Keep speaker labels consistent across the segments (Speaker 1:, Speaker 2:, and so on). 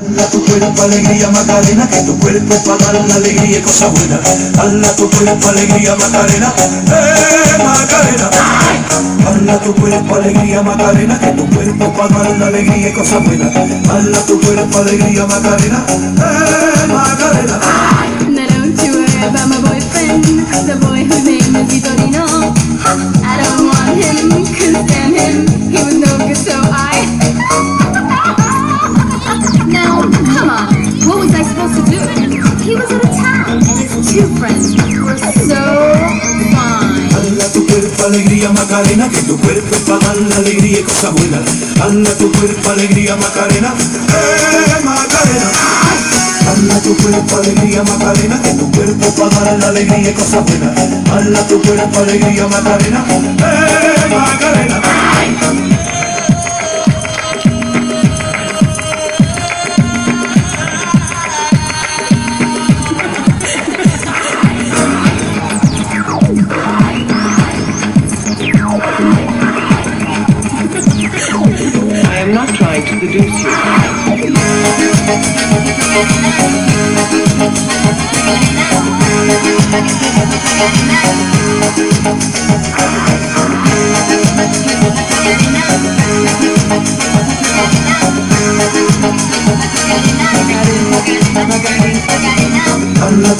Speaker 1: Dala tu cuerpo alegría Macarena, que tu cuerpo es para dar la alegría y cosas buenas. Dala tu cuerpo alegría Macarena, eh Macarena. Dala tu cuerpo alegría Macarena, que tu cuerpo para dar la alegría y cosas buenas. Dala tu cuerpo alegría Macarena, eh Macarena.
Speaker 2: Now don't you worry about my boyfriend, the boy whose name is Vitorino.
Speaker 1: Alegría Macarena, que tu cuerpo es para dar la alegría y cosas buenas. Dala tu cuerpo alegría Macarena, eh Macarena. Dala tu cuerpo alegría Macarena, que tu cuerpo para dar la alegría y cosas buenas. Dala tu cuerpo alegría Macarena, eh Macarena.
Speaker 3: I am not trying to seduce you.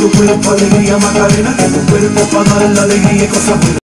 Speaker 1: Tu cuerpo alegría Macarena, que tu cuerpo para dar la alegría y cosas buenas.